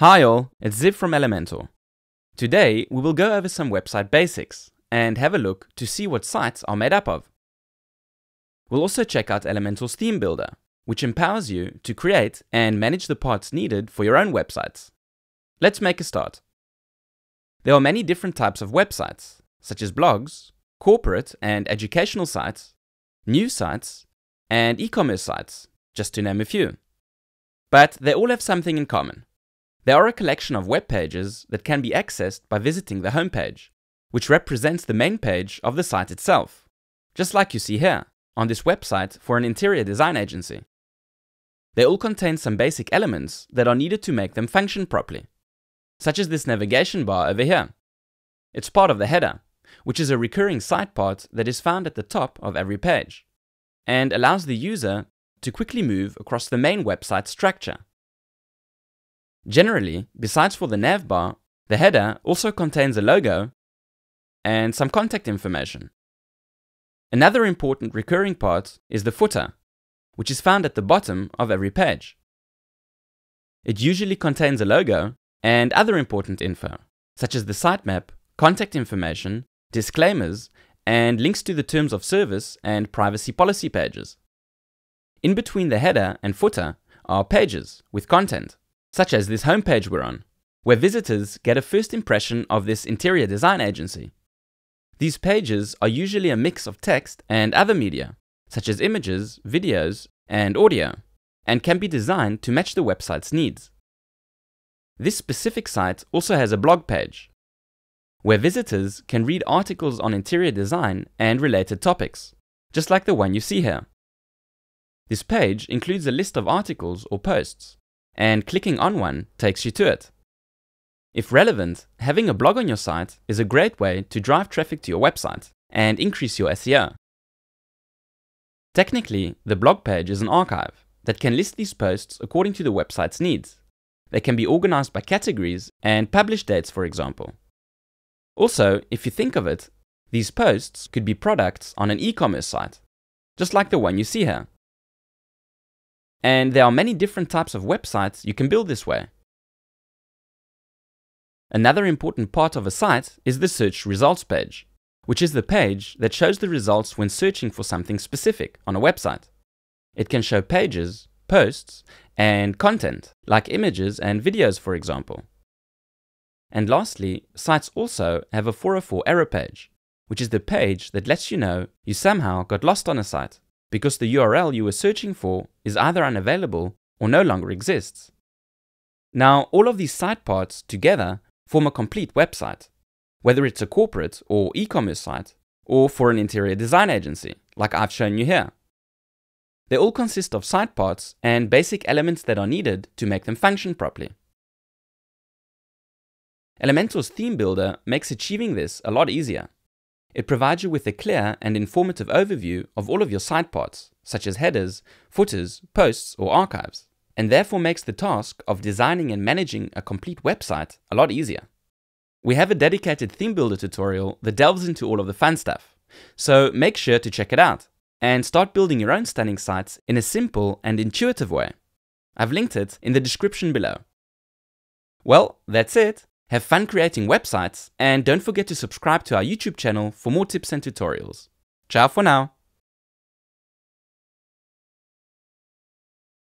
Hi all, it's Ziv from Elementor. Today we will go over some website basics and have a look to see what sites are made up of. We'll also check out Elementor's theme builder, which empowers you to create and manage the parts needed for your own websites. Let's make a start. There are many different types of websites, such as blogs, corporate and educational sites, news sites, and e-commerce sites, just to name a few. But they all have something in common. They are a collection of web pages that can be accessed by visiting the homepage, which represents the main page of the site itself, just like you see here on this website for an interior design agency. They all contain some basic elements that are needed to make them function properly, such as this navigation bar over here. It's part of the header, which is a recurring site part that is found at the top of every page, and allows the user to quickly move across the main website structure. Generally, besides for the nav bar, the header also contains a logo and some contact information. Another important recurring part is the footer, which is found at the bottom of every page. It usually contains a logo and other important info, such as the sitemap, contact information, disclaimers, and links to the terms of service and privacy policy pages. In between the header and footer are pages with content, such as this homepage we're on, where visitors get a first impression of this interior design agency. These pages are usually a mix of text and other media, such as images, videos, and audio, and can be designed to match the website's needs. This specific site also has a blog page, where visitors can read articles on interior design and related topics, just like the one you see here. This page includes a list of articles or posts, and clicking on one takes you to it. If relevant, having a blog on your site is a great way to drive traffic to your website and increase your SEO. Technically, the blog page is an archive that can list these posts according to the website's needs. They can be organized by categories and publish dates, for example. Also, if you think of it, these posts could be products on an e-commerce site, just like the one you see here. And there are many different types of websites you can build this way. Another important part of a site is the search results page, which is the page that shows the results when searching for something specific on a website. It can show pages, posts, and content, like images and videos, for example. And lastly, sites also have a 404 error page, which is the page that lets you know you somehow got lost on a site because the URL you were searching for is either unavailable or no longer exists. Now, all of these site parts together form a complete website, whether it's a corporate or e-commerce site, or for an interior design agency, like I've shown you here. They all consist of site parts and basic elements that are needed to make them function properly. Elementor's theme builder makes achieving this a lot easier. It provides you with a clear and informative overview of all of your site parts, such as headers, footers, posts, or archives, and therefore makes the task of designing and managing a complete website a lot easier. We have a dedicated theme builder tutorial that delves into all of the fun stuff, so make sure to check it out and start building your own stunning sites in a simple and intuitive way. I've linked it in the description below. Well, that's it. Have fun creating websites, and don't forget to subscribe to our YouTube channel for more tips and tutorials. Ciao for now!